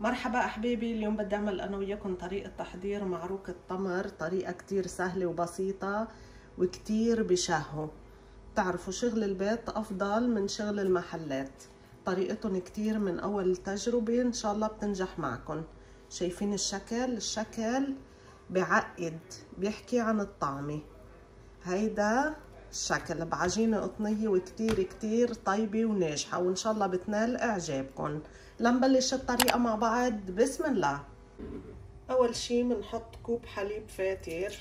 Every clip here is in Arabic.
مرحبا احبابي اليوم بدي أعمل أنا وياكم طريقة تحضير معروك التمر طريقة كتير سهلة وبسيطة وكتير بشهوا تعرفوا شغل البيت أفضل من شغل المحلات. طريقتهم كتير من أول تجربة إن شاء الله بتنجح معكم شايفين الشكل؟ الشكل بعقد بيحكي عن الطعمة. هيدا الشكل بعجينة قطنية وكتير كتير طيبة وناجحة وإن شاء الله بتنال إعجابكم. لنبلش الطريقة مع بعض. بسم الله. أول شي بنحط كوب حليب فاتر.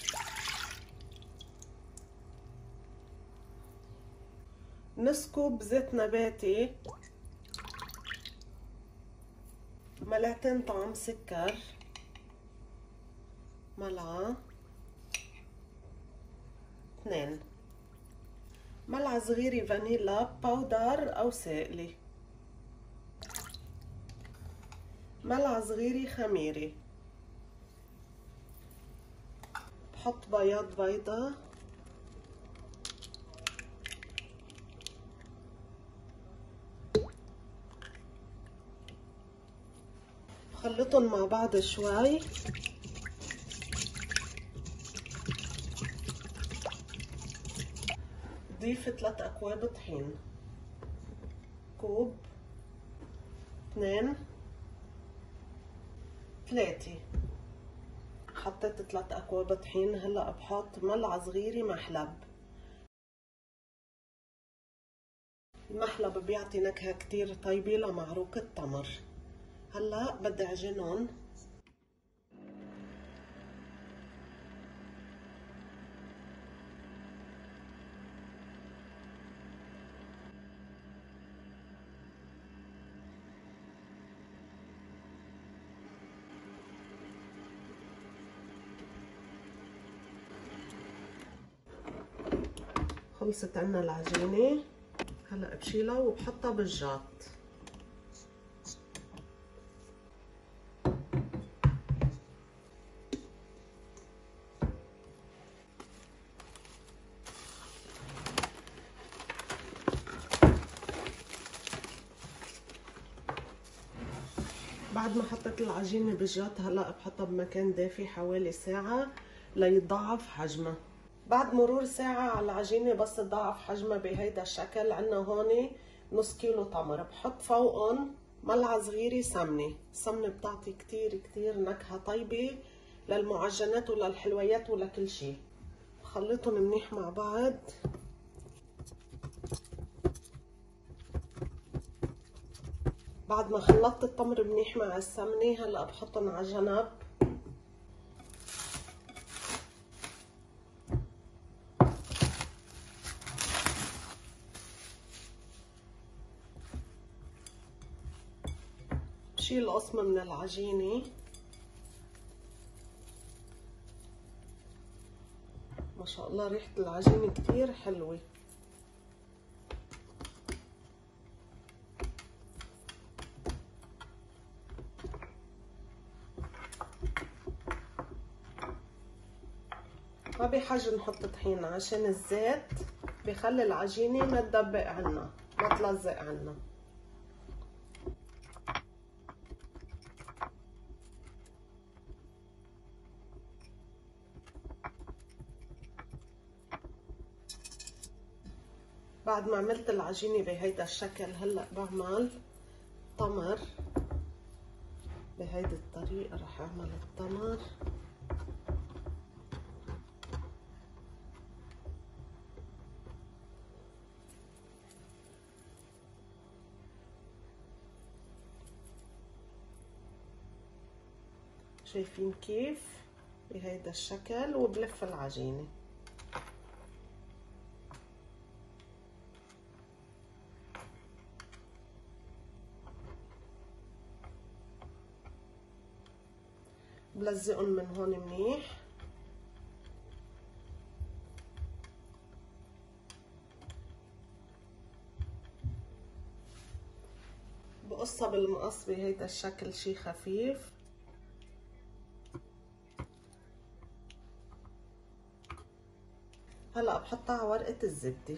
نص كوب زيت نباتي. ملعقتين طعام سكر. ملعقة اثنين. ملعقة صغيرة فانيلا powder أو سائلة. ملعقة صغيرة خميرة. بحط بياض بيضة. خلطهم مع بعض شوي. ضيف ثلاث أكواب طحين. كوب اثنين ثلاثة. حطيت ثلاث أكواب طحين. هلا بحط ملعقة صغيرة محلب. المحلب بيعطي نكهة كتير طيبة لمعروك التمر. هلا بدي أعجنهم. خلصت عنا العجينة. هلا بشيلها وبحطها بالجاط. بعد ما حطيت العجينة بالجاط هلا بحطها بمكان دافي حوالي ساعة ليتضاعف حجمها. بعد مرور ساعة على العجينة بس تضاعف حجمها بهيدا الشكل عنا هون نص كيلو تمر. بحط فوقهم ملعقة صغيرة سمنة. السمنة بتعطي كتير كتير نكهة طيبة للمعجنات وللحلويات ولكل شي بخلطهم منيح مع بعض. بعد ما خلطت التمر منيح مع السمنة هلأ بحطهم على جنب بشيل قسمة من العجينة. ما شاء الله ريحة العجينة كتير حلوة. ما بحاجة نحط طحين عشان الزيت بخلي العجينة ما تدبق عنا ما تلزق عنا. بعد ما عملت العجينة بهيدا الشكل هلأ بعمل تمر. بهيدي الطريقة رح أعمل التمر. شايفين كيف؟ بهيدا الشكل وبلف العجينة. بلزقهم من هون منيح. بقصها بالمقص بهيدا الشكل شي خفيف. هلا بحطها على ورقة الزبدة.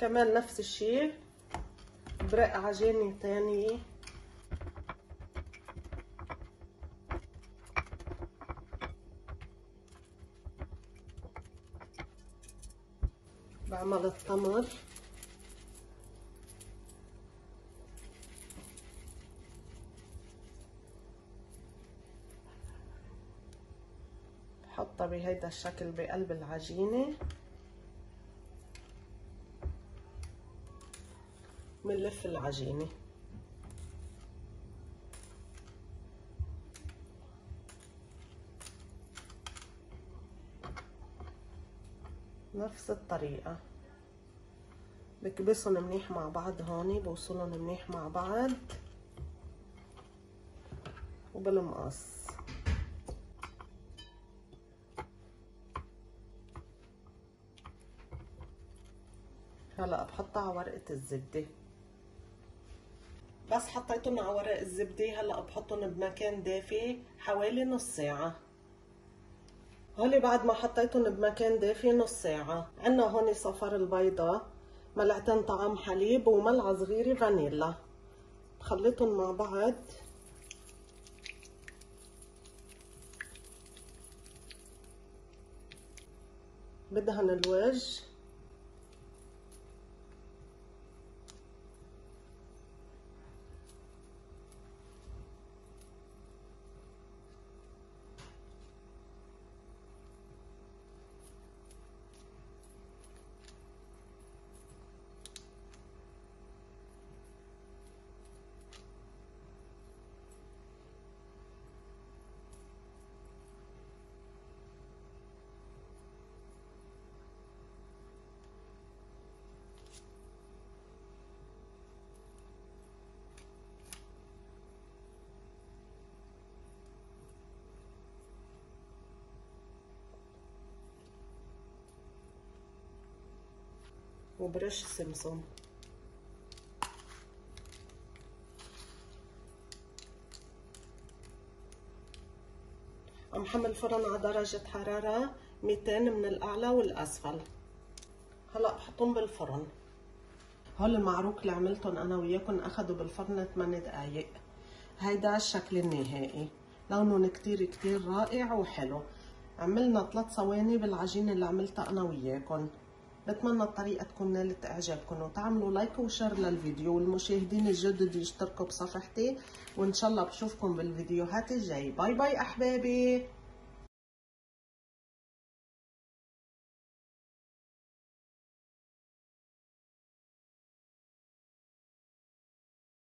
كمان نفس الشي وبرق عجينة تانية. بعمل التمر. بحطها بهيدا الشكل بقلب العجينة. بنلف العجينة. نفس الطريقة. بكبسهم منيح مع بعض هون بوصلهم منيح مع بعض. وبالمقص. هلا بحطها على ورقة الزبدة. بس حطيتهم على ورق الزبدة هلا بحطهم بمكان دافي حوالي نص ساعة. هولي بعد ما حطيتهم بمكان دافي نص ساعة. عنا هون صفر البيضة. ملعقتين طعام حليب وملعقة صغيرة فانيلا. بخلطهم مع بعض. بدهن الوجه وبرش سمسم محمل الفرن على درجة حرارة 200 من الأعلى والأسفل. هلا بحطهم بالفرن. هول المعروك اللي عملتهم أنا وياكم أخذوا بالفرن 8 دقايق. هيدا الشكل النهائي. لونهم كتير كتير رائع وحلو. عملنا 3 صواني بالعجينة اللي عملتها أنا وياكم. بتمنى الطريقة تكون نالت إعجابكم وتعملوا like و share للفيديو. والمشاهدين الجدد يشتركوا بصفحتي. وإن شاء الله بشوفكم بالفيديوهات الجاية bye bye أحبابي.